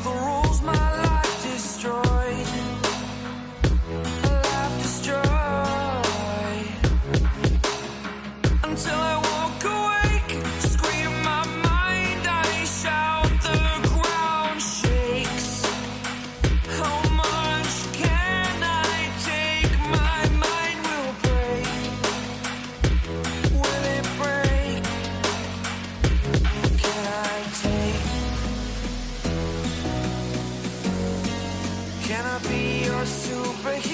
the road. superhero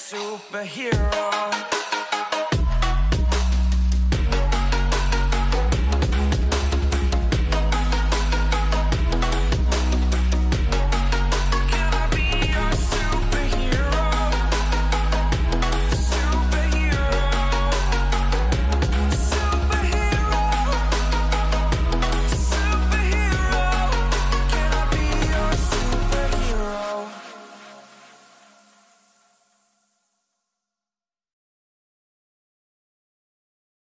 superhero.